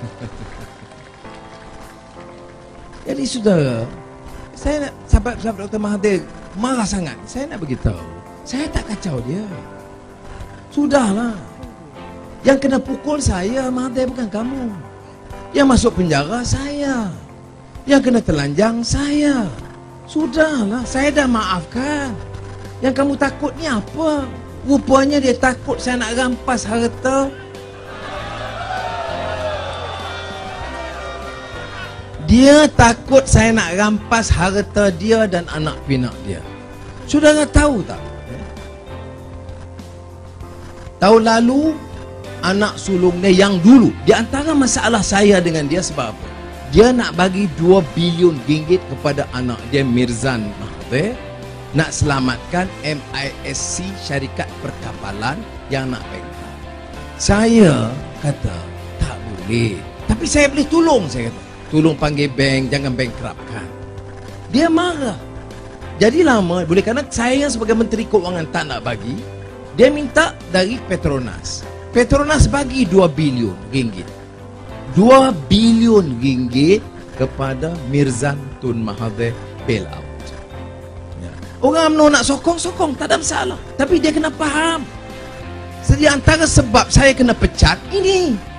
Jadi saudara, saya nak sahabat-sahabat Dr. Mahathir marah sangat. Saya nak beritahu, saya tak kacau dia. Sudahlah. Yang kena pukul saya Mahathir bukan kamu. Yang masuk penjara saya. Yang kena telanjang saya. Sudahlah, saya dah maafkan. Yang kamu takut ni apa? Rupanya dia takut saya nak rampas harta Dia takut saya nak rampas harta dia dan anak pinak dia. Saudara tahu tak? Tahun lalu, anak sulung dia yang dulu, di antara masalah saya dengan dia sebab apa? Dia nak bagi 2 bilion ringgit kepada anak dia Mirzan Mahathir nak selamatkan MISC syarikat perkapalan yang nak bankrupt. Saya kata tak boleh. Tapi saya boleh tolong saya kata. Tolong panggil bank jangan bankruptkan. Dia marah. Jadi lama boleh kerana saya sebagai menteri keuangan tak nak bagi, dia minta dari Petronas. Petronas bagi 2 bilion ringgit. 2 bilion ringgit kepada Mirzan Tun Mahathir bailout. Ya. Orang UMNO nak sokong-sokong, tak ada masalah. Tapi dia kena faham. Jadi antara sebab saya kena pecat, ini.